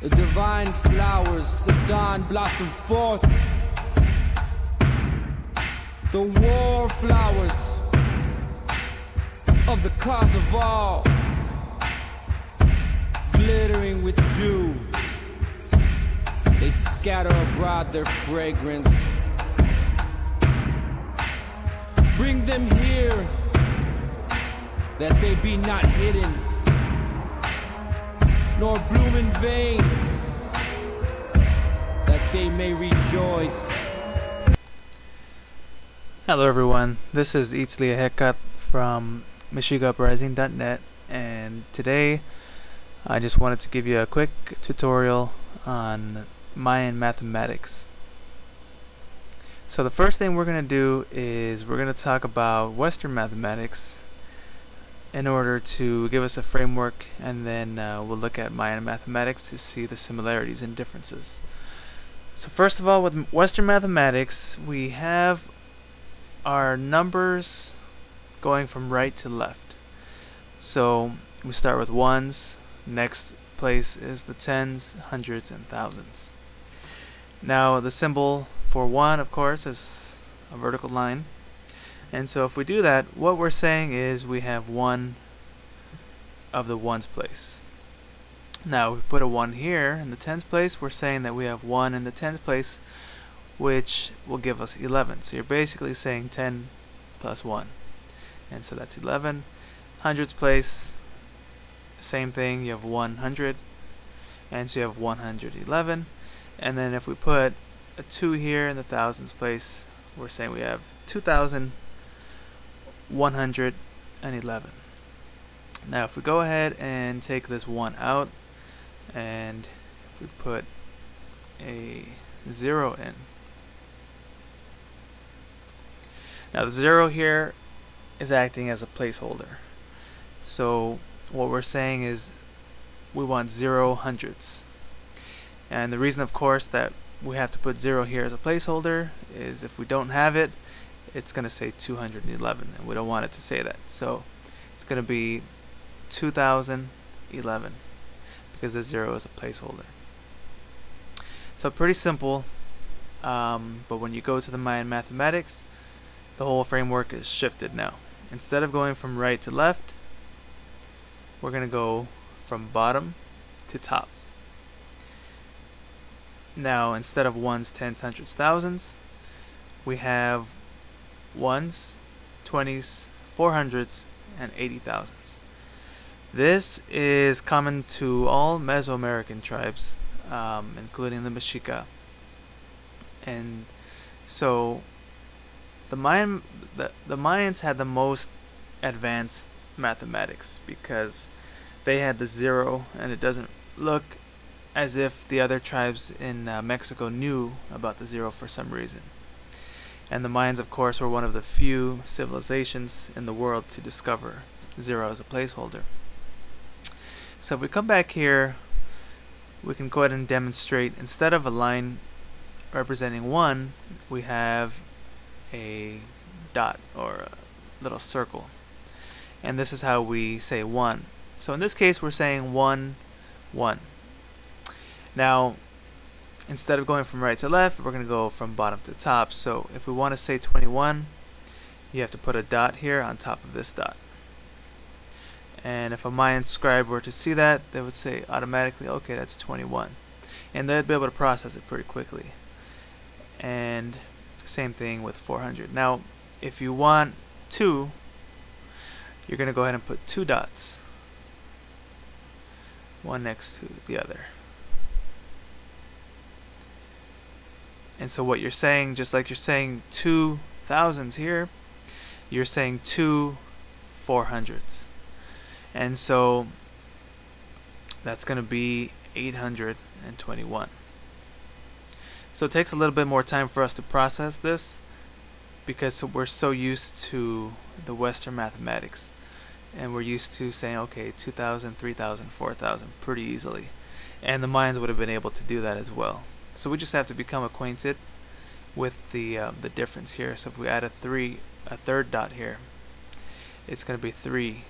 The divine flowers of dawn blossom forth. The war flowers of the cause of all, glittering with dew. They scatter abroad their fragrance. Bring them here, that they be not hidden, nor bloom in vain, that they may rejoice. Hello everyone, this is Itztli Ehecatl from MexicaUprising.net and today I just wanted to give you a quick tutorial on Mayan mathematics. So the first thing we're going to do is we're going to talk about Western mathematics in order to give us a framework and then uh, we'll look at Mayan mathematics to see the similarities and differences. So first of all with Western mathematics we have our numbers going from right to left. So we start with ones, next place is the tens, hundreds, and thousands. Now the symbol for 1 of course is a vertical line and so if we do that what we're saying is we have 1 of the ones place. Now if we put a 1 here in the tens place we're saying that we have 1 in the tens place which will give us 11 so you're basically saying 10 plus 1 and so that's 11. Hundreds place same thing you have 100 and so you have 111 and then if we put a 2 here in the thousands place, we're saying we have 2,111. Now if we go ahead and take this 1 out, and if we put a 0 in, now the 0 here is acting as a placeholder. So what we're saying is we want 0 hundredths. And the reason of course that we have to put 0 here as a placeholder is if we don't have it it's going to say 211 and we don't want it to say that. So it's going to be 2011 because the 0 is a placeholder. So pretty simple um, but when you go to the Mayan mathematics the whole framework is shifted now. Instead of going from right to left we're going to go from bottom to top. Now, instead of ones, tens, hundreds, thousands, we have ones, twenties, four hundreds, and eighty thousands. This is common to all Mesoamerican tribes, um, including the Mexica. And so, the Mayan, the, the Mayans had the most advanced mathematics because they had the zero, and it doesn't look as if the other tribes in uh, Mexico knew about the zero for some reason. And the Mayans, of course, were one of the few civilizations in the world to discover zero as a placeholder. So if we come back here, we can go ahead and demonstrate, instead of a line representing 1, we have a dot or a little circle. And this is how we say 1. So in this case, we're saying 1, 1. Now, instead of going from right to left, we're going to go from bottom to top. So if we want to say 21, you have to put a dot here on top of this dot. And if a Mayan scribe were to see that, they would say automatically, okay, that's 21. And they'd be able to process it pretty quickly. And same thing with 400. Now, if you want 2, you're going to go ahead and put two dots. One next to the other. And so what you're saying, just like you're saying two thousands here, you're saying two four hundreds. And so that's going to be 821. So it takes a little bit more time for us to process this because we're so used to the Western mathematics and we're used to saying okay 2,000, 3,000, 4,000 pretty easily and the Mayans would have been able to do that as well. So we just have to become acquainted with the um, the difference here. So if we add a three, a third dot here, it's going to be three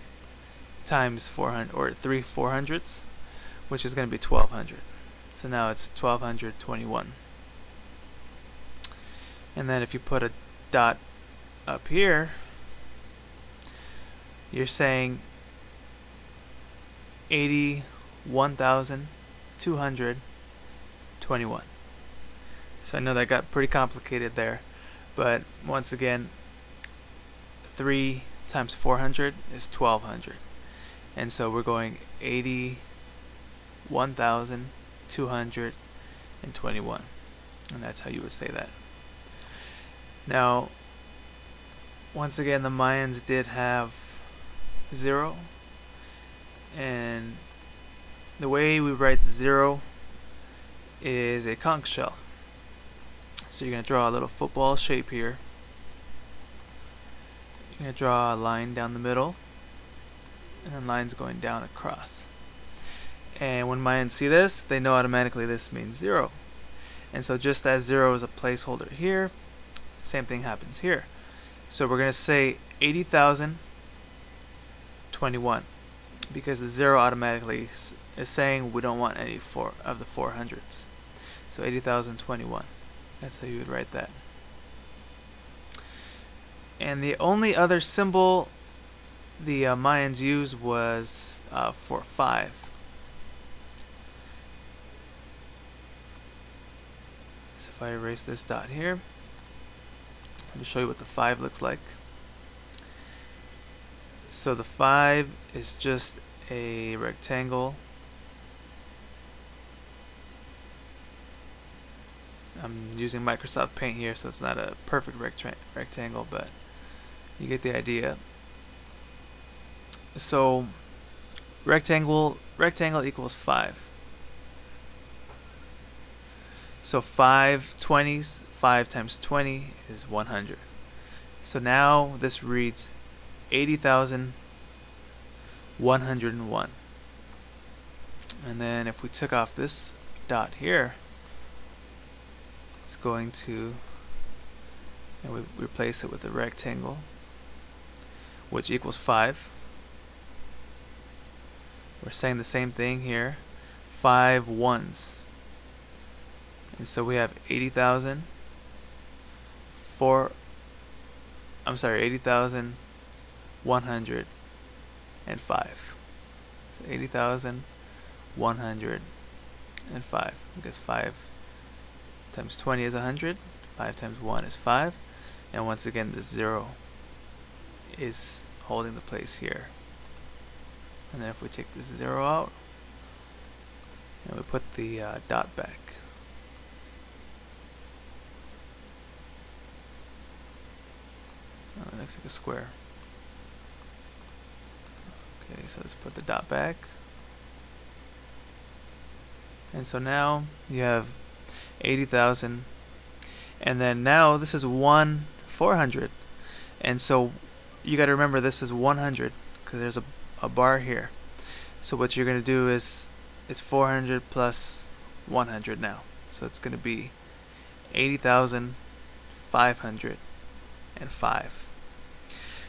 times 400 or three 400s, which is going to be 1200. So now it's 1221. And then if you put a dot up here, you're saying 81,221. So I know that got pretty complicated there, but once again, 3 times 400 is 1200. And so we're going 81,221. And that's how you would say that. Now, once again, the Mayans did have zero, and the way we write the zero is a conch shell. So you're going to draw a little football shape here. You're going to draw a line down the middle, and then lines going down across. And when Mayans see this, they know automatically this means zero. And so just as zero is a placeholder here, same thing happens here. So we're going to say 80,021 because the zero automatically is saying we don't want any four of the 400s. So 80,021. That's how you would write that. And the only other symbol the uh, Mayans used was uh, for 5. So if I erase this dot here, me show you what the 5 looks like. So the 5 is just a rectangle. I'm using Microsoft Paint here, so it's not a perfect rectangle, but you get the idea. So rectangle rectangle equals 5. So 5 20s 5 times 20 is 100. So now this reads 80,101. And then if we took off this dot here, it's going to, and we replace it with a rectangle, which equals 5. We're saying the same thing here, 5 ones. And so we have 80,000 four I'm sorry, eighty thousand one hundred and five. So eighty thousand one hundred and five. Because five times twenty is 100, 5 times one is five, and once again the zero is holding the place here. And then if we take this zero out and we put the uh, dot back Oh, it looks like a square. Okay, so let's put the dot back. And so now you have 80,000. And then now this is 1 400. And so you got to remember this is 100 because there's a, a bar here. So what you're going to do is it's 400 plus 100 now. So it's going to be 80,505.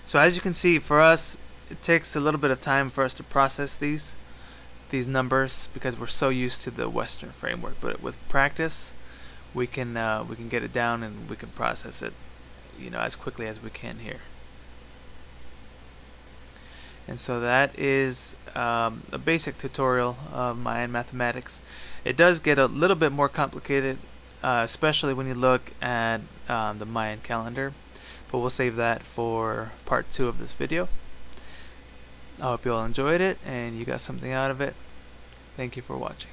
So as you can see, for us, it takes a little bit of time for us to process these these numbers because we're so used to the Western framework. But with practice, we can uh, we can get it down and we can process it, you know, as quickly as we can here. And so that is um, a basic tutorial of Mayan mathematics. It does get a little bit more complicated, uh, especially when you look at um, the Mayan calendar but we'll save that for part two of this video. I hope you all enjoyed it and you got something out of it. Thank you for watching.